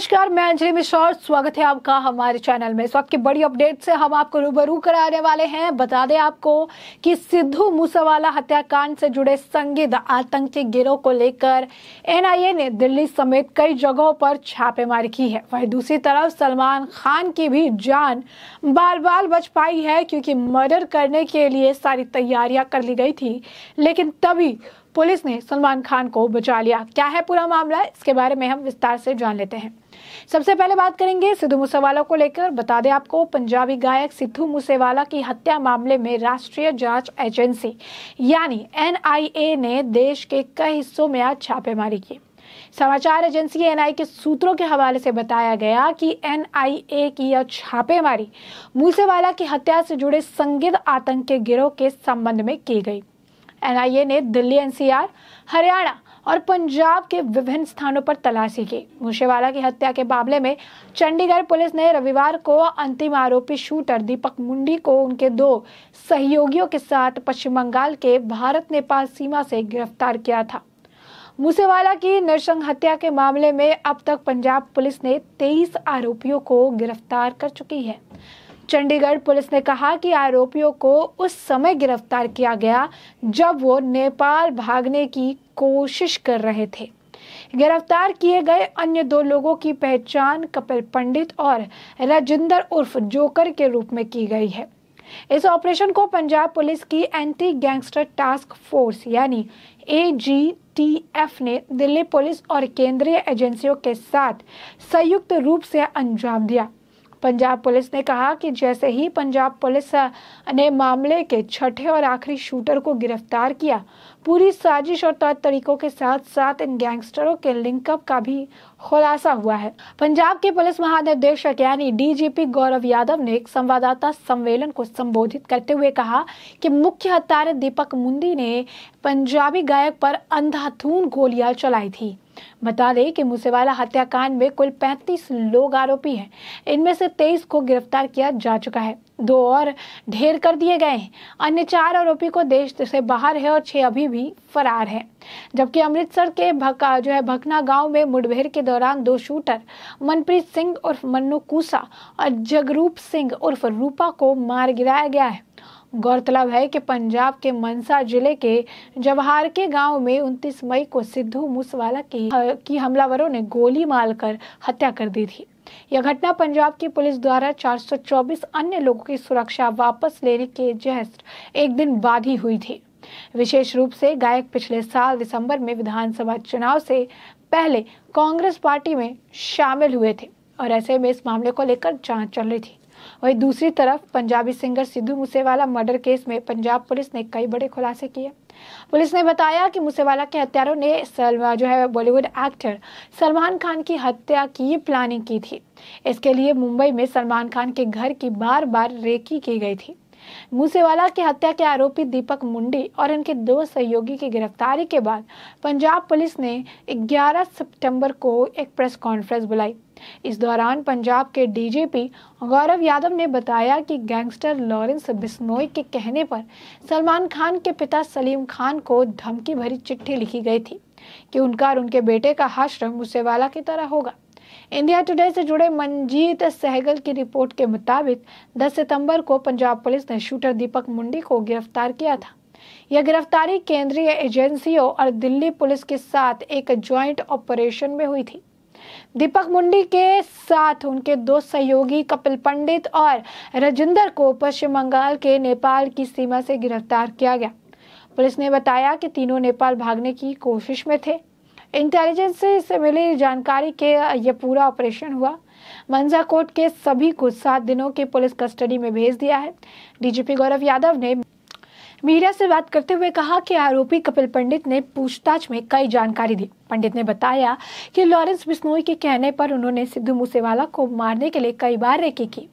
नमस्कार, मैं अंजलि मिश्रा और स्वागत है आपका हमारे चैनल में। इस वक्त की बड़ी अपडेट से हम आपको रूबरू कराने वाले हैं। बता दें आपको कि सिद्धू मूसेवाला हत्याकांड से जुड़े संदिग्ध आतंकी गिरोह को लेकर एनआईए ने दिल्ली समेत कई जगहों पर छापेमारी की है। वहीं दूसरी तरफ़ सलमान खान की भी जान बाल बाल बच पाई है, क्योंकि मर्डर करने के लिए सारी तैयारियाँ कर ली गई थी। लेकिन तभी पुलिस ने सलमान खान को बचा लिया। क्या है पूरा मामला? इसके बारे में हम विस्तार से जान लेते हैं। सबसे पहले बात करेंगे सिद्धू मूसेवाला को लेकर। बता दें आपको, पंजाबी गायक सिद्धू मूसेवाला की हत्या मामले में राष्ट्रीय जाँच एजेंसी, यानी एनआईए ने देश के कई हिस्सों में आज छापेमारी की। समाचार एजेंसी एनआई के सूत्रों के हवाले से बताया गया कि एनआईए की यह छापेमारी मूसेवाला की हत्या से जुड़े संदिग्ध आतंकी गिरोह के संबंध में की गई। एनआईए ने दिल्ली एनसीआर हरियाणा और पंजाब के विभिन्न स्थानों पर तलाशी की। मूसेवाला की हत्या के मामले में चंडीगढ़ पुलिस ने रविवार को अंतिम आरोपी शूटर दीपक मुंडी को उनके दो सहयोगियों के साथ पश्चिम बंगाल के भारत, नेपाल सीमा से गिरफ़्तार किया था। मूसेवाला की नरसंग हत्या के मामले में अब तक पंजाब पुलिस ने 23 आरोपियों को गिरफ़्तार कर चुकी है। चंडीगढ़ पुलिस ने कहा कि आरोपियों को उस समय गिरफ़्तार किया गया जब वो नेपाल भागने की कोशिश कर रहे थे। गिरफ़्तार किए गए अन्य दो लोगों की पहचान कपिल पंडित और राजिंदर उर्फ़ जोकर के रूप में की गई है। इस ऑपरेशन को पंजाब पुलिस की एंटी गैंगस्टर टास्क फोर्स यानी एजीटीएफ ने दिल्ली पुलिस और केंद्रीय एजेंसियों के साथ संयुक्त रूप से अंजाम दिया। पंजाब पुलिस ने कहा कि जैसे ही पंजाब पुलिस ने मामले के छठे और आखिरी शूटर को गिरफ़्तार किया, पूरी साजिश और तौर तरीकों के साथ साथ इन गैंगस्टरों के लिंकअप का भी खुलासा हुआ है। पंजाब के पुलिस महानिदेशक यानी डीजीपी गौरव यादव ने एक संवाददाता सम्मेलन को संबोधित करते हुए कहा कि मुख्य हत्यारे दीपक मुंडी ने पंजाबी गायक पर अंधाधुन गोलियाँ चलाई थी। बता दें कि मूसेवाला हत्याकांड में कुल 35 लोग आरोपी हैं। इनमें से 23 को गिरफ़्तार किया जा चुका है। दो और ढेर कर दिए गए हैं। अन्य चार आरोपी को देश से बाहर है और छह अभी भी फरार हैं। जबकि अमृतसर के भका, जो है भकना गाँव में मुठभेड़ के दौरान दो शूटर, मनप्रीत सिंह उर्फ़ मन्नू कूसा और जगरूप सिंह उर्फ़ रूपा को मार गिराया गया है। गौरतलब है कि पंजाब के मनसा ज़िले के जवाहर के गाँव में 29 मई को सिद्धू मूसवाला की, की हमलावरों ने गोली मारकर हत्या कर दी थी। यह घटना पंजाब की पुलिस द्वारा 424 अन्य लोगों की सुरक्षा वापस लेने के जस्ट एक दिन बाद ही हुई थी। विशेष रूप से गायक पिछले साल दिसंबर में विधानसभा चुनाव से पहले कांग्रेस पार्टी में शामिल हुए थे और ऐसे में इस मामले को लेकर जाँच चल रही थी। वहीं दूसरी तरफ़ Punjabi singer Sidhu Moosewala murder case में पंजाब पुलिस ने कई बड़े खुलासे किए। पुलिस ने बताया कि मूसेवाला के हत्यारों ने जो है बॉलीवुड एक्टर सलमान खान की हत्या की प्लानिंग की थी। इसके लिए मुंबई में सलमान खान के घर की बार बार रेकी की गई थी। मूसेवाला की हत्या के आरोपी दीपक मुंडी और इनके दो सहयोगी की गिरफ्तारी के बाद पंजाब पुलिस ने 11 सितंबर को एक प्रेस कॉन्फ्रेंस बुलाई। इस दौरान पंजाब के डीजीपी गौरव यादव ने बताया कि गैंगस्टर लॉरेंस बिश्नोई के कहने पर सलमान खान के पिता सलीम खान को धमकी भरी चिट्ठी लिखी गई थी कि उनका और उनके बेटे का आश्रम मूसेवाला की तरह होगा। इंडिया टुडे से जुड़े मंजीत सहगल की रिपोर्ट के मुताबिक 10 सितंबर को पंजाब पुलिस ने शूटर दीपक मुंडी को गिरफ़्तार किया था। यह गिरफ्तारी केंद्रीय एजेंसियों और दिल्ली पुलिस के साथ एक ज्वाइंट ऑपरेशन में हुई थी। दीपक मुंडी के साथ उनके दो सहयोगी कपिल पंडित और राजिंदर को पश्चिम बंगाल के नेपाल की सीमा से गिरफ़्तार किया गया। पुलिस ने बताया कि तीनों नेपाल भागने की कोशिश में थे। इंटेलिजेंस से मिली जानकारी के यह पूरा ऑपरेशन हुआ। मंजा कोर्ट के सभी को सात दिनों की पुलिस कस्टडी में भेज दिया है। डीजीपी गौरव यादव ने मीडिया से बात करते हुए कहा कि आरोपी कपिल पंडित ने पूछताछ में कई जानकारी दी। पंडित ने बताया कि लॉरेंस बिश्नोई के कहने पर उन्होंने सिद्धू मूसेवाला को मारने के लिए कई बार रेकी की।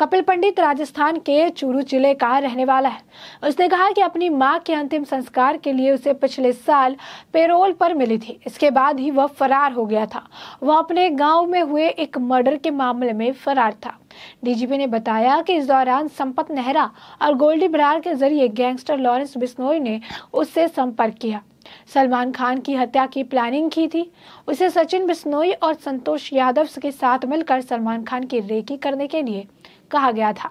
कपिल पंडित राजस्थान के चूरू ज़िले का रहने वाला है। उसने कहा कि अपनी माँ के अंतिम संस्कार के लिए उसे पिछले साल पेरोल पर मिली थी। इसके बाद ही वह फरार हो गया था। वह अपने गाँव में हुए एक मर्डर के मामले में फरार था। डीजीपी ने बताया कि इस दौरान संपत नेहरा और गोल्डी बरार के ज़रिए गैंगस्टर लॉरेंस बिश्नोई ने उससे संपर्क किया। सलमान खान की हत्या की प्लानिंग की थी। उसे सचिन बिश्नोई और संतोष यादव के साथ मिलकर सलमान खान की रेकी करने के लिए कहा गया था।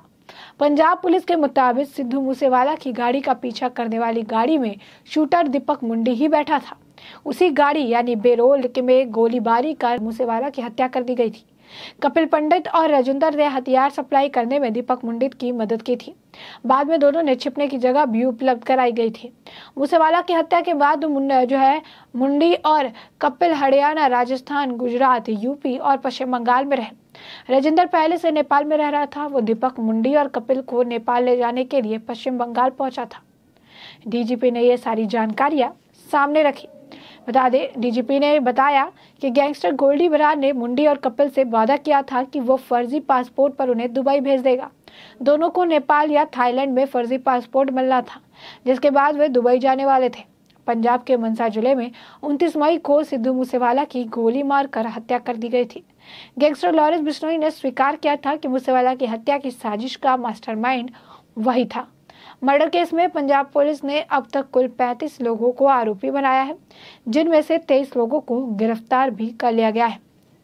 पंजाब पुलिस के मुताबिक सिद्धू मूसेवाला की गाड़ी का पीछा करने वाली गाड़ी में शूटर दीपक मुंडी ही बैठा था। उसी गाड़ी यानी बेरोल में गोलीबारी कर मूसेवाला की हत्या कर दी गई थी। कपिल पंडित और राजेंद्र ने हथियार सप्लाई करने में दीपक मुंडित की मदद की थी। बाद में दोनों ने छिपने की जगह भी उपलब्ध कराई गई थी। मूसेवाला की हत्या के बाद जो है, मुंडी और कपिल हरियाणा, राजस्थान, गुजरात, यूपी और पश्चिम बंगाल में रहे। राजेंद्र पहले से नेपाल में रह रहा था, वो दीपक मुंडी और कपिल को नेपाल ले जाने के लिए पश्चिम बंगाल पहुँचा था। डीजीपी ने ये सारी जानकारियाँ सामने रखी। बता दें। डीजीपी ने बताया कि गैंगस्टर गोल्डी बरार ने मुंडी और कपिल से वादा किया था कि वो फर्जी पासपोर्ट पर उन्हें दुबई भेज देगा। दोनों को नेपाल या थाईलैंड में फर्जी पासपोर्ट मिलना था, जिसके बाद वे दुबई जाने वाले थे। पंजाब के मनसा ज़िले में 29 मई को सिद्धू मूसेवाला की गोली मारकर हत्या कर दी गई थी। गैंगस्टर लॉरेंस बिश्नोई ने स्वीकार किया था कि मूसेवाला की हत्या की साजिश का मास्टरमाइंड वही था। मर्डर केस में पंजाब पुलिस ने अब तक कुल 35 लोगों को आरोपी बनाया है, जिनमें से 23 लोगों को गिरफ़्तार भी कर लिया गया है।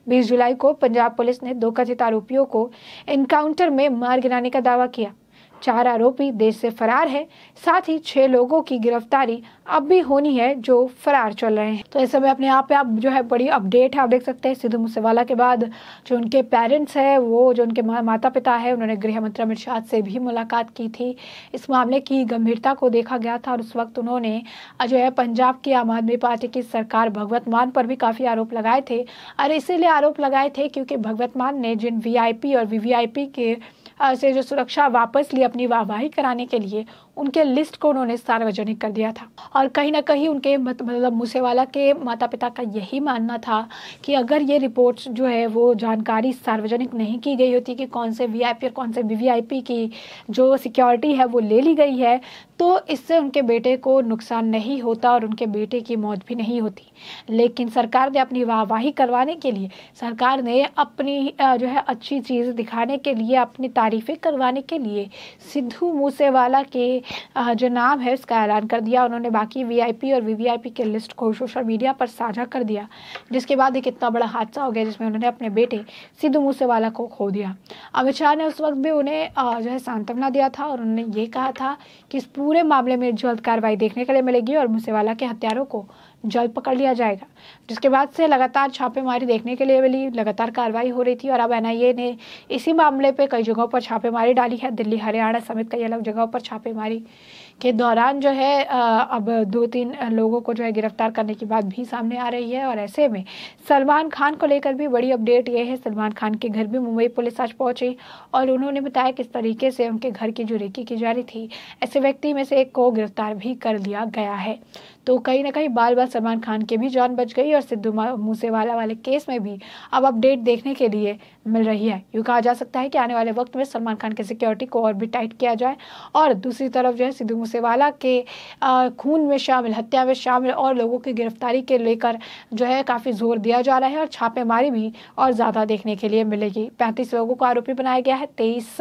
20 जुलाई को पंजाब पुलिस ने दो कथित आरोपियों को एनकाउंटर में मार गिराने का दावा किया। चार आरोपी देश से फरार है। साथ ही छह लोगों की गिरफ्तारी अब भी होनी है, जो फरार चल रहे हैं। तो इस समय अपने आप पे आप जो है बड़ी अपडेट है। आप देख सकते हैं, सिद्धू मूसेवाला के बाद जो उनके पेरेंट्स है, वो जो उनके माता पिता है, उन्होंने गृह मंत्री अमित शाह से भी मुलाकात की थी। इस मामले की गंभीरता को देखा गया था और उस वक्त उन्होंने जो है पंजाब की आम आदमी पार्टी की सरकार भगवत मान पर भी काफ़ी आरोप लगाए थे। और इसीलिए आरोप लगाए थे क्योंकि भगवत मान ने जिन वीआईपी और वीवीआईपी के से जो सुरक्षा वापस ली अपनी वाहवाही कराने के लिए, उनके लिस्ट को उन्होंने सार्वजनिक कर दिया था। और कहीं ना कहीं उनके मतलब मूसेवाला के माता पिता का यही मानना था कि अगर ये रिपोर्ट जो है, वो जानकारी सार्वजनिक नहीं की गई होती कि कौन से वीआईपी और कौन से वीवीआईपी की जो सिक्योरिटी है, वो ले ली गई है तो इससे उनके बेटे को नुकसान नहीं होता और उनके बेटे की मौत भी नहीं होती। लेकिन सरकार ने अपनी वाहवाही करवाने के लिए, सरकार ने अपनी जो है, अच्छी चीज़ दिखाने के लिए, अपनी तारीफ़ें करवाने के लिए सिद्धू मूसेवाला के जो नाम है उसका ऐलान कर दिया। उन्होंने बाकी वीआईपी और वीवीआईपी के लिस्ट को सोशल मीडिया पर साझा कर दिया, जिसके बाद एक इतना बड़ा हादसा हो गया जिसमें उन्होंने अपने बेटे सिद्धू मूसेवाला को खो दिया। अमित शाह ने उस वक्त भी उन्हें जो है, सांत्वना दिया था और उन्होंने ये कहा था कि इस मामले में जल्द कार्रवाई देखने के लिए मिलेगी और मूसेवाला के हत्यारों को जल्द पकड़ लिया जाएगा। जिसके बाद से लगातार छापेमारी देखने के लिए मिली, लगातार कार्रवाई हो रही थी और अब एनआईए ने इसी मामले पर कई जगहों पर छापेमारी डाली है। दिल्ली, हरियाणा समेत कई अलग जगहों पर छापेमारी के दौरान जो है अब दो तीन लोगों को जो है गिरफ़्तार करने की बात भी सामने आ रही है और ऐसे में सलमान खान को लेकर भी बड़ी अपडेट ये है। सलमान खान के घर भी मुंबई पुलिस आज पहुँची और उन्होंने बताया किस तरीके से उनके घर की जो रेकी की जा रही थी। ऐसे व्यक्ति में से एक को गिरफ़्तार भी कर लिया गया है। तो कहीं ना कहीं बाल बाल सलमान खान की भी जान बच गई और सिद्धू मूसेवाला वाले केस में भी अब अपडेट देखने के लिए मिल रही है। यूँ कहा जा सकता है कि आने वाले वक्त में सलमान खान की सिक्योरिटी को और भी टाइट किया जाए और दूसरी तरफ़ जो है सिद्धू मूसेवाला के खून में शामिल, हत्या में शामिल और लोगों की गिरफ्तारी के लेकर जो है काफ़ी ज़ोर दिया जा रहा है और छापेमारी भी और ज़्यादा देखने के लिए मिलेगी। पैंतीस लोगों को आरोपी बनाया गया है, तेईस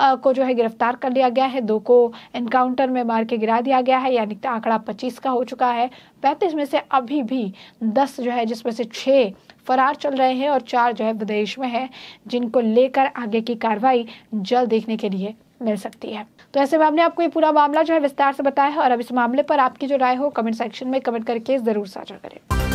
को जो है गिरफ़्तार कर लिया गया है, दो को एनकाउंटर में मार के गिरा दिया गया है, यानी आंकड़ा पच्चीस का हो चुका है। पैंतीस में से अभी भी दस जो है, जिसमें से छः फरार चल रहे हैं और चार जो है विदेश में है, जिनको लेकर आगे की कार्रवाई जल्द देखने के लिए मिल सकती है। तो ऐसे में हमने आपको ये पूरा मामला जो है विस्तार से बताया है और अब इस मामले पर आपकी जो राय हो, कमेंट सेक्शन में कमेंट करके ज़रूर साझा करें।